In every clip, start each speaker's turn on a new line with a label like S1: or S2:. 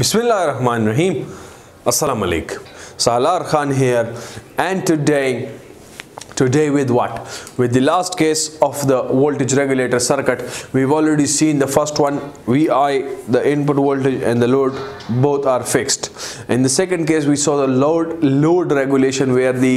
S1: Bismillah ar-Rahman Rahim. Assalamu alaikum. Salaar Khan here. And today today with what? With the last case of the voltage regulator circuit. We've already seen the first one. Vi the input voltage and the load both are fixed. In the second case we saw the load load regulation where the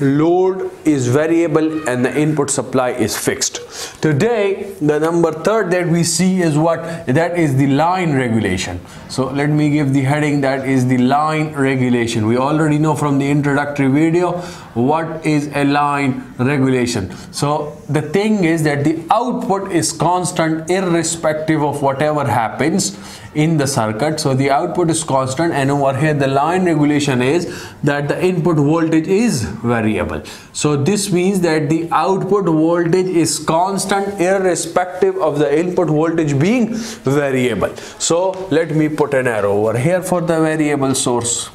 S1: load is variable and the input supply is fixed. Today the number third that we see is what? That is the line regulation. So let me give the heading that is the line regulation. We already know from the introductory video what is a line regulation. So the thing is that the output is constant irrespective of whatever happens in the circuit. So the output is constant and over here the line regulation is that the input voltage is variable. So this means that the output voltage is constant irrespective of the input voltage being variable. So let me put an arrow over here for the variable source.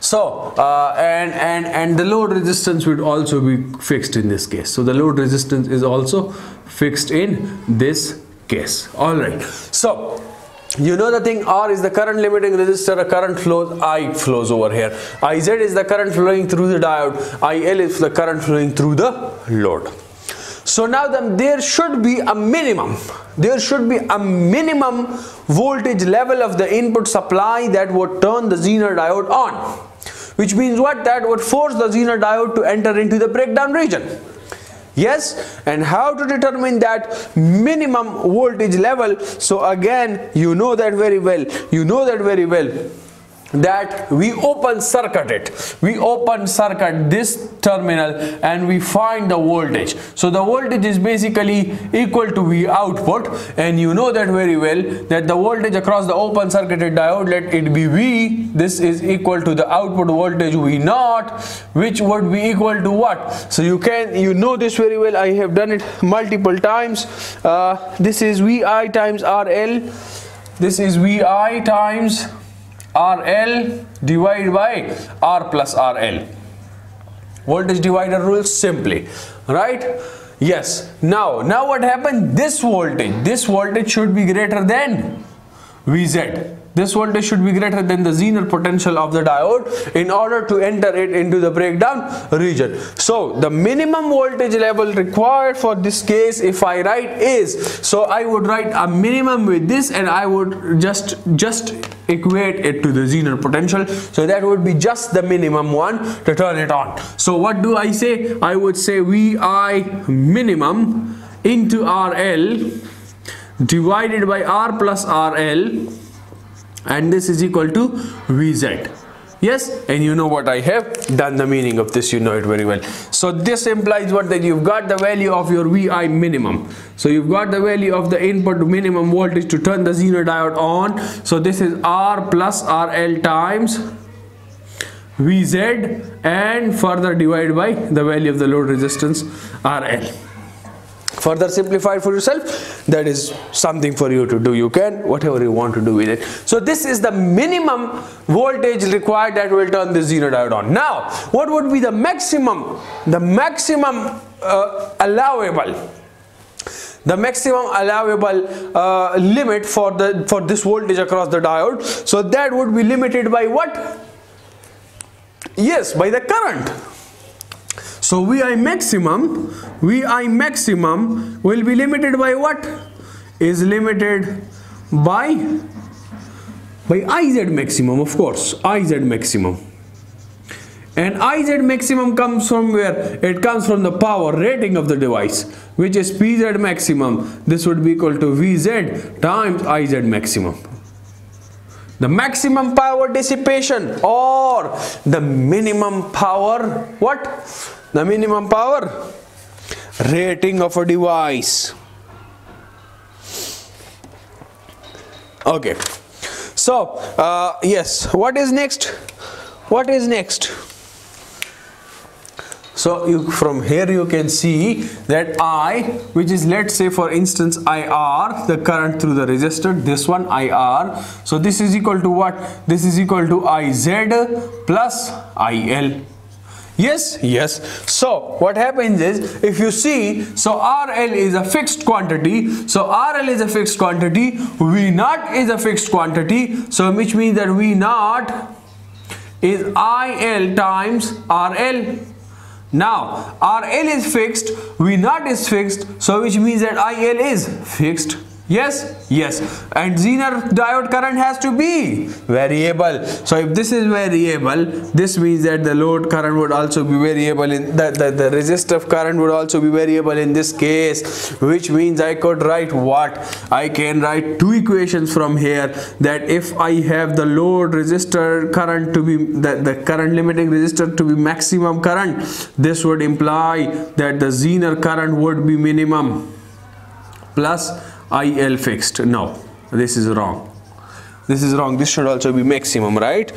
S1: So uh, and and and the load resistance would also be fixed in this case. So the load resistance is also fixed in this case. All right. So you know the thing R is the current limiting resistor, a current flows, I flows over here. IZ is the current flowing through the diode, IL is the current flowing through the load. So now then there should be a minimum, there should be a minimum voltage level of the input supply that would turn the Zener diode on. Which means what? That would force the Zener diode to enter into the breakdown region yes? And how to determine that minimum voltage level? So again you know that very well. You know that very well that we open circuit it. We open circuit this terminal and we find the voltage. So the voltage is basically equal to v output and you know that very well that the voltage across the open circuited diode let it be v this is equal to the output voltage v naught which would be equal to what? So you can you know this very well i have done it multiple times. Uh, this is vi times rl this is vi times RL divided by R plus RL. Voltage divider rule simply, right? Yes. Now, now what happened? This voltage, this voltage should be greater than VZ. This voltage should be greater than the Zener potential of the diode in order to enter it into the breakdown region. So the minimum voltage level required for this case if I write is, so I would write a minimum with this and I would just, just equate it to the Zener potential. So that would be just the minimum one to turn it on. So what do I say? I would say VI minimum into RL divided by R plus RL and this is equal to Vz yes and you know what I have? Done the meaning of this you know it very well. So this implies what? That you've got the value of your VI minimum. So you've got the value of the input minimum voltage to turn the Zener diode on. So this is R plus RL times Vz and further divided by the value of the load resistance RL further simplified for yourself that is something for you to do. You can whatever you want to do with it. So this is the minimum voltage required that will turn the Zener diode on. Now what would be the maximum the maximum uh, allowable the maximum allowable uh, limit for the for this voltage across the diode? So that would be limited by what? Yes by the current so Vi maximum, Vi maximum will be limited by what? Is limited by by Iz maximum, of course, Iz maximum. And Iz maximum comes from where? It comes from the power rating of the device, which is Pz maximum. This would be equal to Vz times Iz maximum the maximum power dissipation or the minimum power what the minimum power? Rating of a device. Okay. So uh, yes what is next? What is next? So you, from here you can see that I which is let's say for instance IR the current through the resistor this one IR so this is equal to what? This is equal to IZ plus IL yes? Yes. So what happens is if you see so rl is a fixed quantity. So rl is a fixed quantity. V naught is a fixed quantity. So which means that v naught is il times rl now rl is fixed. V naught is fixed. So which means that il is fixed Yes, yes. And Zener diode current has to be variable. So if this is variable, this means that the load current would also be variable in the, the, the resistive current would also be variable in this case, which means I could write what? I can write two equations from here that if I have the load resistor current to be the, the current limiting resistor to be maximum current, this would imply that the Zener current would be minimum plus IL fixed. No, this is wrong. This is wrong. This should also be maximum, right?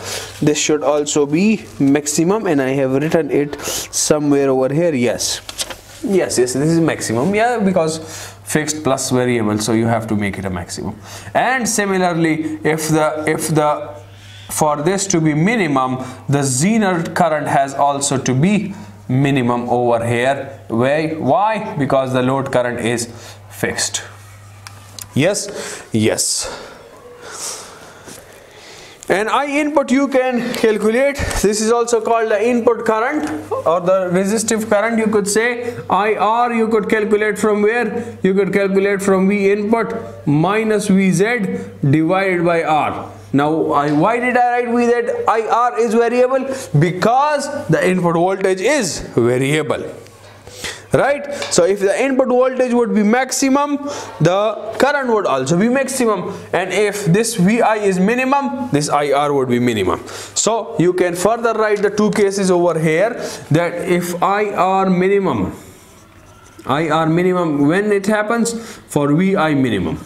S1: This should also be maximum and I have written it somewhere over here. Yes. Yes, yes, this is maximum. Yeah, because fixed plus variable, so you have to make it a maximum. And similarly, if the if the for this to be minimum, the Zener current has also to be minimum over here. Why? Why? Because the load current is fixed yes? Yes. And I input you can calculate. This is also called the input current or the resistive current you could say. IR you could calculate from where? You could calculate from V input minus VZ divided by R. Now I, why did I write VZ IR is variable because the input voltage is variable right? So if the input voltage would be maximum the current would also be maximum. And if this vi is minimum this ir would be minimum. So you can further write the two cases over here that if ir minimum ir minimum when it happens for vi minimum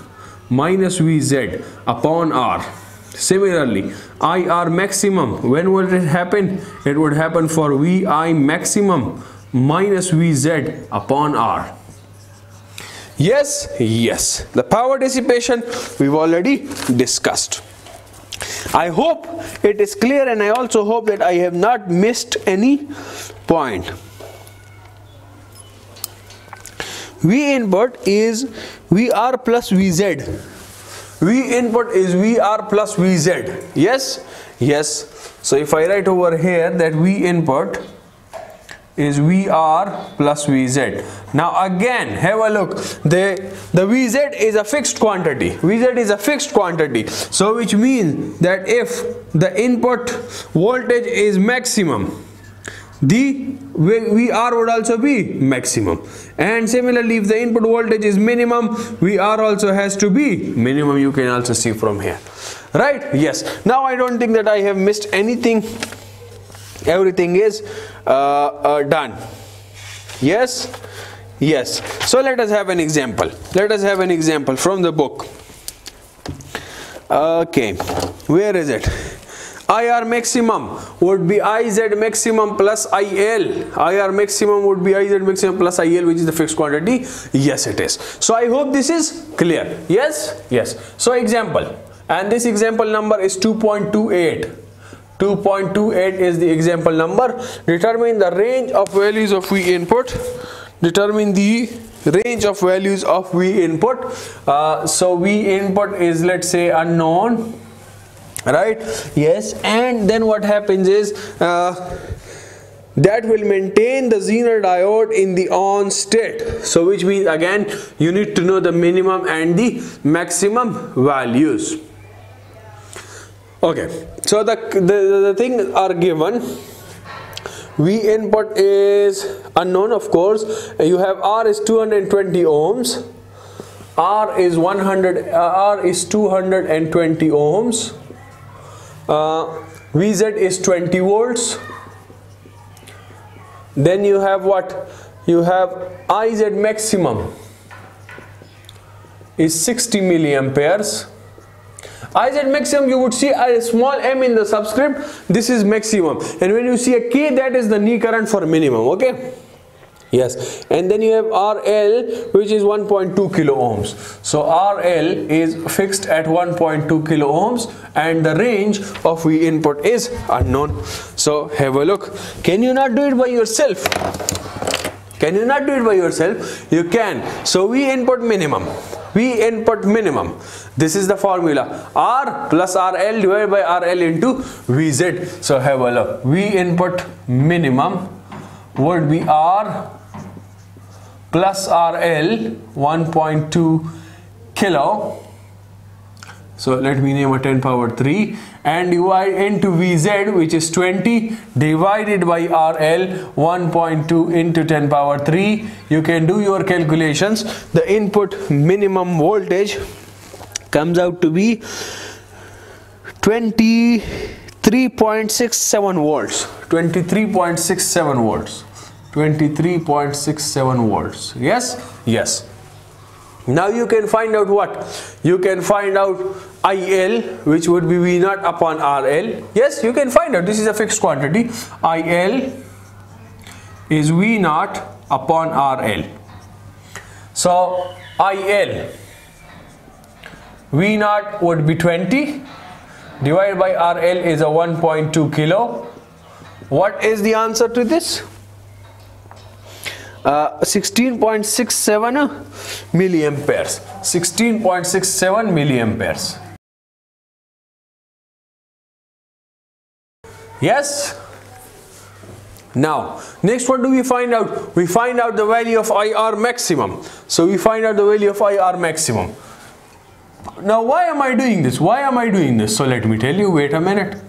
S1: minus vz upon r. Similarly, IR maximum, when would it happen? It would happen for VI maximum minus Vz upon R. Yes, yes. The power dissipation we've already discussed. I hope it is clear and I also hope that I have not missed any point. V input is VR plus VZ. V input is VR plus VZ. Yes? Yes. So if I write over here that V input is VR plus VZ. Now again, have a look. The, the VZ is a fixed quantity. VZ is a fixed quantity. So which means that if the input voltage is maximum, the VR would also be maximum. And similarly, if the input voltage is minimum, VR also has to be minimum. You can also see from here. Right? Yes. Now I don't think that I have missed anything everything is uh, uh, done yes yes so let us have an example let us have an example from the book okay where is it IR maximum would be IZ maximum plus IL. IR maximum would be IZ maximum plus IL which is the fixed quantity. Yes it is. So I hope this is clear. Yes? Yes. So example and this example number is 2.28. 2.28 is the example number. Determine the range of values of v input. Determine the range of values of v input. Uh, so v input is let's say unknown right? Yes. And then what happens is uh, that will maintain the Zener diode in the on state. So which means again you need to know the minimum and the maximum values. Okay so the, the the things are given v input is unknown of course. You have r is 220 ohms. R is 100 uh, r is 220 ohms. Uh, vz is 20 volts. Then you have what? You have iz maximum is 60 milliamperes Iz maximum you would see a small m in the subscript. This is maximum. And when you see a k that is the knee current for minimum okay? Yes. And then you have rl which is 1.2 kilo ohms. So rl is fixed at 1.2 kilo ohms and the range of v input is unknown. So have a look. Can you not do it by yourself can you not do it by yourself? You can. So v input minimum. V input minimum. This is the formula. R plus rl divided by rl into vz so have a look. V input minimum. Would be r plus rl 1.2 kilo so let me name a 10 power 3 and divide into Vz which is 20 divided by RL 1.2 into 10 power 3. You can do your calculations. The input minimum voltage comes out to be 23.67 volts. 23.67 volts. 23.67 volts. Yes? Yes. Now you can find out what? You can find out IL which would be V naught upon RL. Yes, you can find out. This is a fixed quantity. IL is V naught upon RL. So IL V naught would be 20 divided by RL is a 1.2 kilo. What is the answer to this? 16.67 uh, milliamperes 16.67 milliamperes yes? Now next what do we find out? We find out the value of IR maximum. So we find out the value of IR maximum. Now why am I doing this? Why am I doing this? So let me tell you. Wait a minute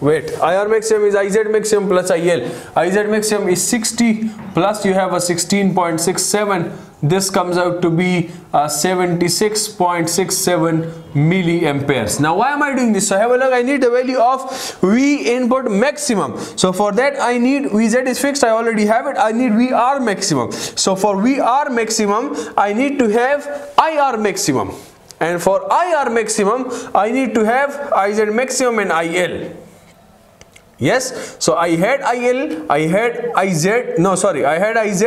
S1: wait IR maximum is IZ maximum plus IL IZ maximum is 60 plus you have a 16.67 this comes out to be uh, 76.67 milliamperes. Now why am I doing this? So have a look. I need the value of V input maximum. So for that I need VZ is fixed. I already have it. I need VR maximum. So for VR maximum I need to have IR maximum. And for IR maximum I need to have IZ maximum and IL yes? So i had il i had iz no sorry i had iz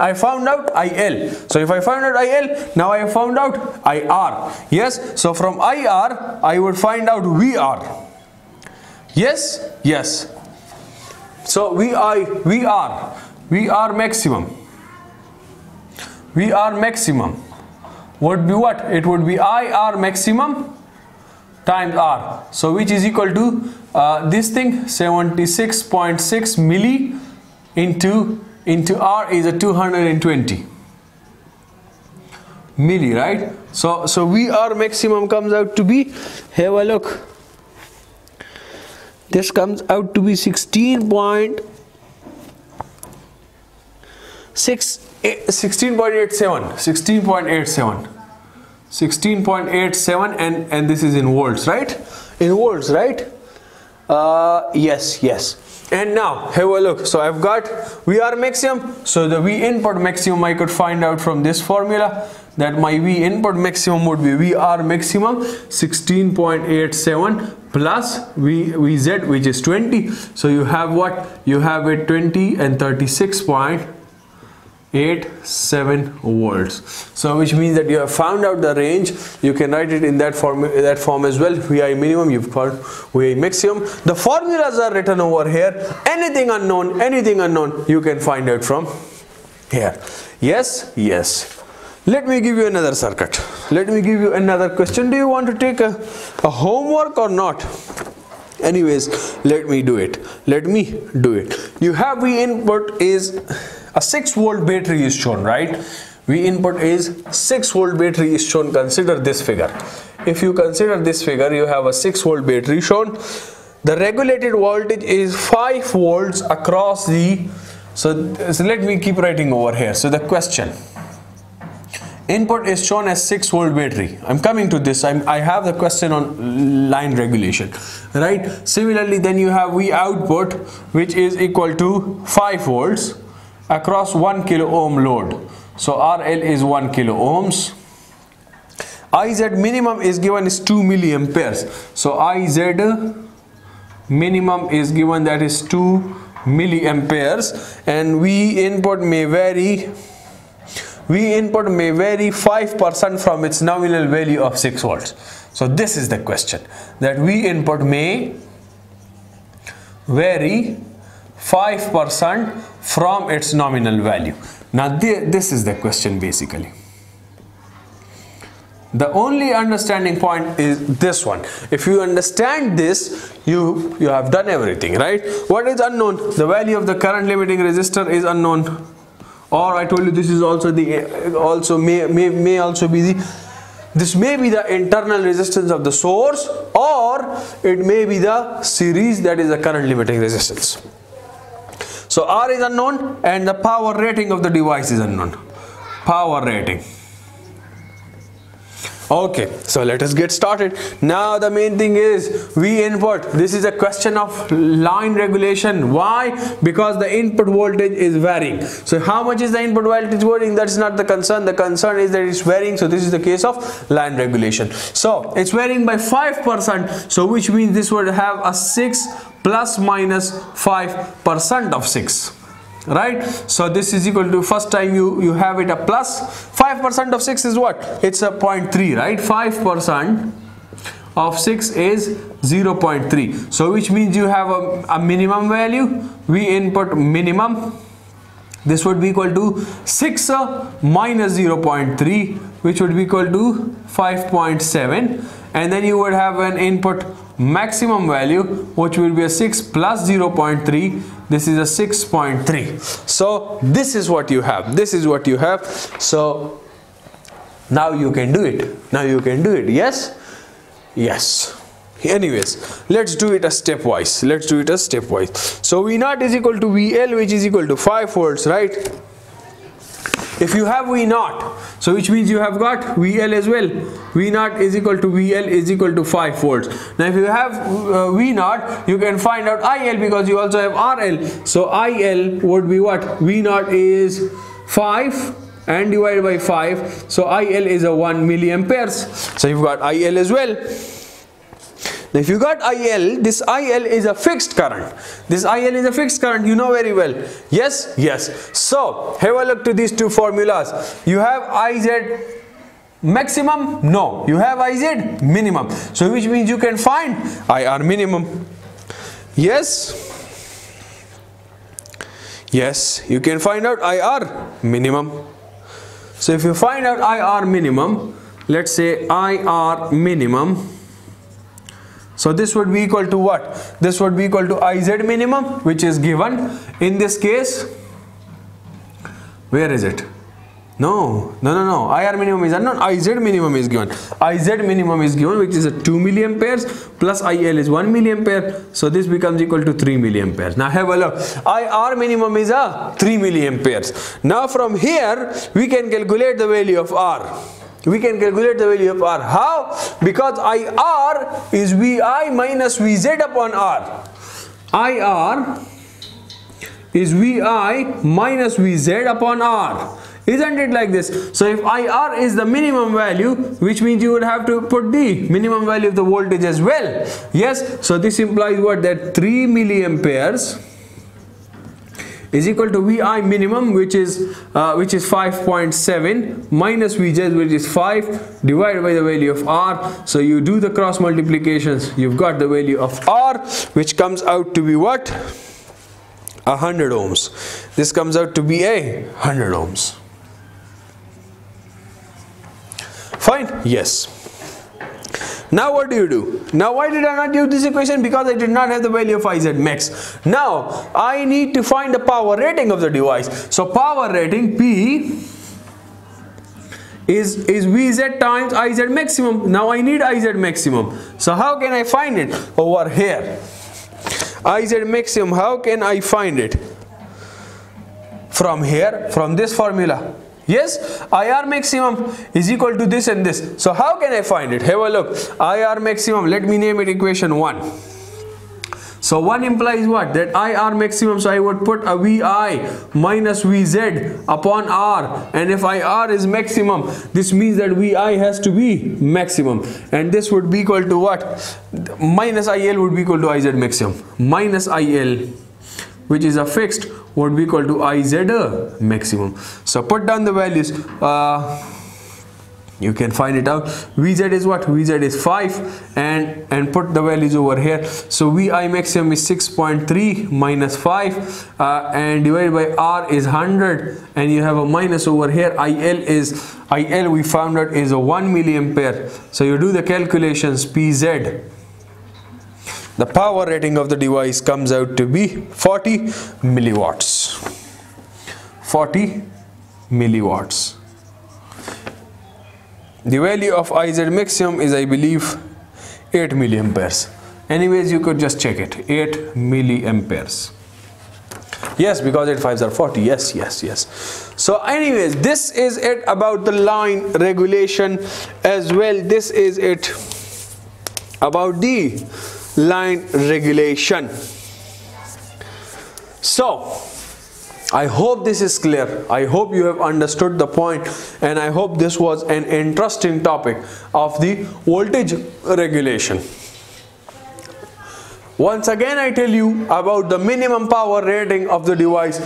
S1: i found out il so if i found out il now i found out ir yes? So from ir i would find out vr yes? Yes. So vi vr vr maximum. Vr maximum. Would be what? It would be ir maximum times r. So which is equal to uh, this thing 76.6 milli into into r is a 220 milli right? So so vr maximum comes out to be have a look. This comes out to be 16 point 6 16.87 16.87 16.87 and and this is in volts right? In volts right? Uh, yes yes. And now have a look. So I've got VR maximum so the V input maximum I could find out from this formula that my V input maximum would be VR maximum 16.87 plus v, VZ which is 20 so you have what? You have it 20 and 36 point 87 volts so which means that you have found out the range. You can write it in that form that form as well. Vi minimum you've got vi maximum. The formulas are written over here. Anything unknown anything unknown you can find out from here. Yes? Yes. Let me give you another circuit let me give you another question. Do you want to take a, a homework or not? Anyways let me do it. Let me do it. You have the input is a 6 volt battery is shown right? V input is 6 volt battery is shown. Consider this figure. If you consider this figure you have a 6 volt battery shown. The regulated voltage is 5 volts across the so, so let me keep writing over here. So the question input is shown as 6 volt battery. I'm coming to this. I'm, i have the question on line regulation right? Similarly then you have v output which is equal to 5 volts across 1 kilo ohm load. So RL is 1 kilo ohms. IZ minimum is given is 2 milliamperes. So IZ minimum is given that is 2 milliamperes. And V input may vary. V input may vary 5% from its nominal value of 6 volts. So this is the question. That V input may vary 5% from its nominal value. Now this is the question basically. The only understanding point is this one. If you understand this, you, you have done everything, right? What is unknown? The value of the current limiting resistor is unknown. Or I told you this is also the also may, may, may also be the this may be the internal resistance of the source or it may be the series that is the current limiting resistance. So R is unknown and the power rating of the device is unknown. Power rating okay so let us get started. Now the main thing is V input this is a question of line regulation. Why? Because the input voltage is varying. So how much is the input voltage varying? That's not the concern. The concern is that it's varying. So this is the case of line regulation. So it's varying by 5% so which means this would have a 6 plus minus 5% of 6 right? So this is equal to first time you you have it a plus. 5% of 6 is what? It's a 0.3 right? 5% of 6 is 0.3 so which means you have a, a minimum value. V input minimum. This would be equal to 6 uh, minus 0.3 which would be equal to 5.7 and then you would have an input maximum value which will be a 6 plus 0.3 this is a 6.3 so this is what you have this is what you have. So now you can do it now you can do it yes? Yes. Anyways let's do it a stepwise let's do it a stepwise. So v naught is equal to vl which is equal to 5 volts right if you have v naught so which means you have got vl as well. V naught is equal to vl is equal to 5 volts. Now if you have uh, v naught you can find out il because you also have rl so il would be what? V naught is 5 and divided by 5 so il is a 1 milliamperes so you've got il as well now if you got IL, this IL is a fixed current. This IL is a fixed current, you know very well. Yes? Yes. So, have a look to these two formulas. You have IZ maximum? No. You have IZ minimum. So, which means you can find IR minimum. Yes? Yes, you can find out IR minimum. So, if you find out IR minimum, let's say IR minimum so this would be equal to what? This would be equal to Iz minimum which is given in this case. Where is it? No, no, no, no. IR minimum is unknown. Iz minimum is given. Iz minimum is given which is a 2 milliamperes plus IL is 1 milliampere. So this becomes equal to 3 milliamperes. Now have a look. IR minimum is a 3 milliamperes. Now from here we can calculate the value of R we can calculate the value of R. How? Because IR is VI minus VZ upon R. IR is VI minus VZ upon R. Isn't it like this? So if IR is the minimum value, which means you would have to put the minimum value of the voltage as well. Yes, so this implies what? That 3 milliamperes is equal to Vi minimum which is uh, which is 5.7 minus Vj which is 5 divided by the value of R. So you do the cross multiplications. You've got the value of R which comes out to be what? 100 ohms. This comes out to be a 100 ohms. Fine? Yes now what do you do? Now why did I not use this equation? Because I did not have the value of Iz max. Now I need to find the power rating of the device. So power rating P is, is Vz times Iz maximum. Now I need Iz maximum. So how can I find it? Over here. Iz maximum, how can I find it? From here, from this formula. Yes, IR maximum is equal to this and this. So how can I find it? Have a look. IR maximum, let me name it equation 1. So 1 implies what? That IR maximum, so I would put a VI minus VZ upon R. And if IR is maximum, this means that VI has to be maximum. And this would be equal to what? Minus IL would be equal to IZ maximum. Minus IL which is a fixed would be equal to iz maximum. So put down the values uh, you can find it out. Vz is what? Vz is 5 and and put the values over here. So vi maximum is 6.3 minus 5 uh, and divided by r is 100 and you have a minus over here. Il is il we found out is a 1 milliampere. So you do the calculations pz the power rating of the device comes out to be 40 milliwatts. 40 milliwatts. The value of iz maximum is i believe 8 milliamperes. Anyways you could just check it. 8 milliamperes. Yes because 8 5s are 40 yes yes yes. So anyways this is it about the line regulation as well. This is it about the line regulation so I hope this is clear. I hope you have understood the point and I hope this was an interesting topic of the voltage regulation. Once again I tell you about the minimum power rating of the device.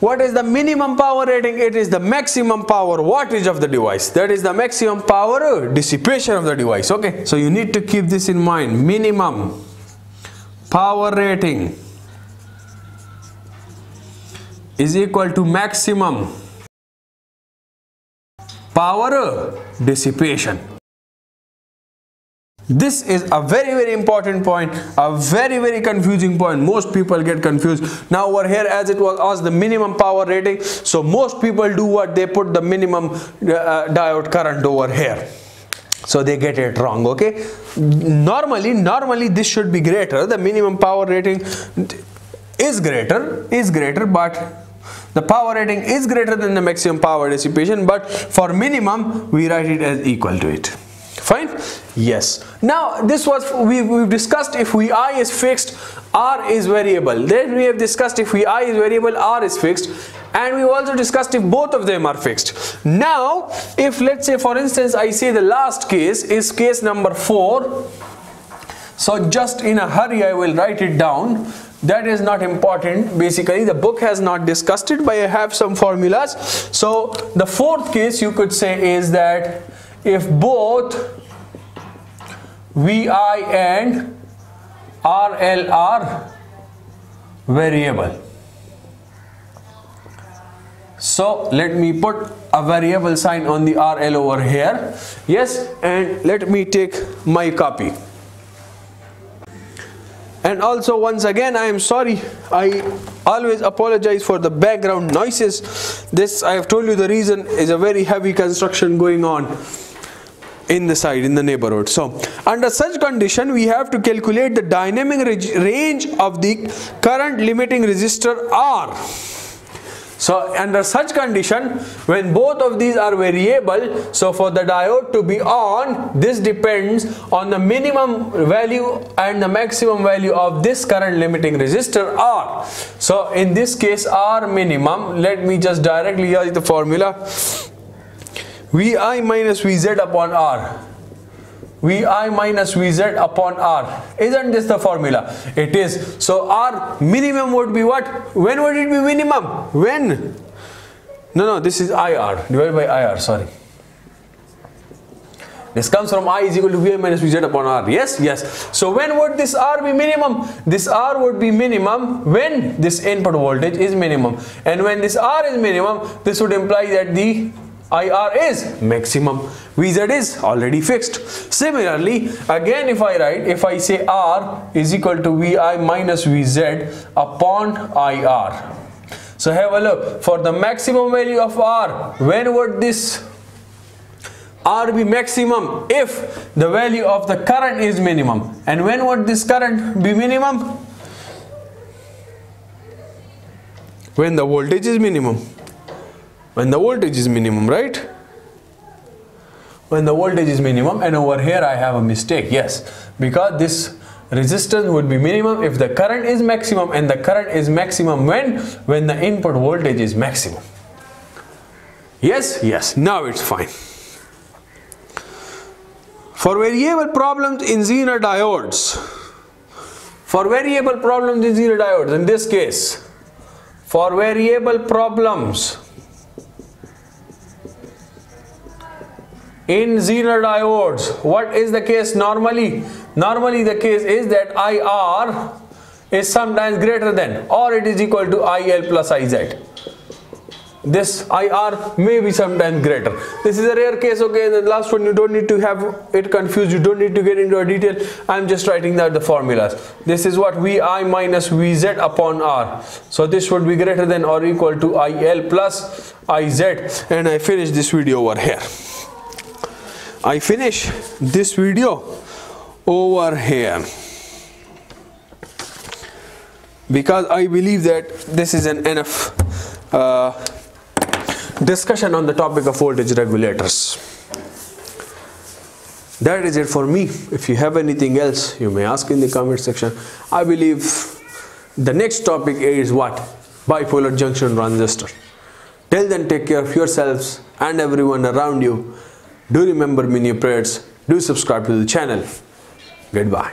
S1: What is the minimum power rating? It is the maximum power wattage of the device. That is the maximum power dissipation of the device. Okay, so you need to keep this in mind. Minimum power rating is equal to maximum power dissipation this is a very very important point a very very confusing point. Most people get confused. Now over here as it was asked the minimum power rating. So most people do what? They put the minimum uh, diode current over here. So they get it wrong okay? Normally normally this should be greater. The minimum power rating is greater is greater but the power rating is greater than the maximum power dissipation but for minimum we write it as equal to it. Fine yes. Now this was we, we've discussed if we i is fixed r is variable. Then we have discussed if we i is variable r is fixed. And we also discussed if both of them are fixed. Now if let's say for instance i say the last case is case number 4 so just in a hurry i will write it down. That is not important. Basically the book has not discussed it but I have some formulas. So the fourth case you could say is that if both VI and RL are variable. So let me put a variable sign on the RL over here. Yes and let me take my copy. And also once again I am sorry. I always apologize for the background noises. This I have told you the reason is a very heavy construction going on in the side in the neighborhood. So under such condition we have to calculate the dynamic range of the current limiting resistor R. So under such condition, when both of these are variable, so for the diode to be on, this depends on the minimum value and the maximum value of this current limiting resistor R. So in this case R minimum, let me just directly use the formula Vi minus Vz upon R Vi minus Vz upon R. Isn't this the formula? It is. So R minimum would be what? When would it be minimum? When? No, no, this is IR divided by IR, sorry. This comes from I is equal to Vi minus Vz upon R. Yes, yes. So when would this R be minimum? This R would be minimum when this input voltage is minimum. And when this R is minimum, this would imply that the IR is maximum. VZ is already fixed. Similarly, again if I write, if I say R is equal to VI minus VZ upon IR. So have a look, for the maximum value of R, when would this R be maximum if the value of the current is minimum and when would this current be minimum when the voltage is minimum when the voltage is minimum right? When the voltage is minimum and over here I have a mistake yes. Because this resistance would be minimum if the current is maximum and the current is maximum when when the input voltage is maximum. Yes? Yes. Now it's fine. For variable problems in Zener diodes for variable problems in zener diodes in this case for variable problems in zener diodes what is the case normally normally the case is that IR is sometimes greater than or it is equal to IL plus IZ this IR may be sometimes greater. This is a rare case, okay, the last one you don't need to have it confused, you don't need to get into a detail, I'm just writing out the formulas. This is what Vi minus Vz upon R. So this would be greater than or equal to IL plus IZ and I finish this video over here. I finish this video over here because I believe that this is an enough uh, discussion on the topic of voltage regulators. That is it for me. If you have anything else, you may ask in the comment section. I believe the next topic is what? Bipolar junction transistor. Till then, take care of yourselves and everyone around you. Do remember me in your prayers. Do subscribe to the channel. Goodbye.